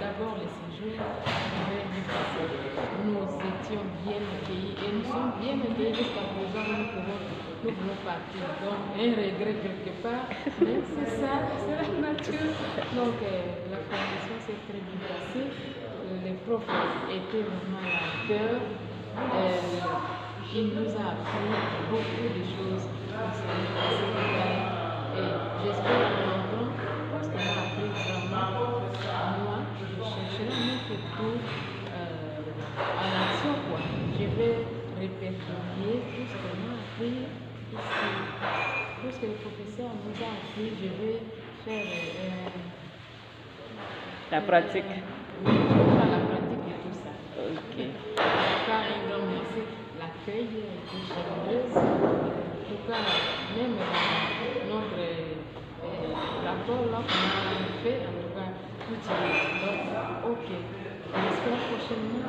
d'abord le séjour, j'avais vu passer. Nous étions bien accueillis et nous sommes bien accueillis jusqu'à présent, nous pouvons, nous partir. Donc, un regret quelque part, mais c'est ça, c'est la nature. Donc, euh, la formation s'est très bien passée. Euh, les profs étaient vraiment à hauteur. Euh, il nous a appris beaucoup de choses le Sénégal. Et j'espère que maintenant, parce qu'on a appris vraiment, moi, je chercherai à mettre tout euh, en action. Quoi. Je vais répertorier tout ce qu'on a appris ici. Tout ce que le professeur nous a appris, je vais faire euh, La pratique. oui, je vais faire la pratique de tout ça. Ok. Un grand merci, l'accueil était chaleureuse. En tout cas, même dans notre euh, rapport là qu'on a fait, en tout cas, tout est donc ok. J'espère prochainement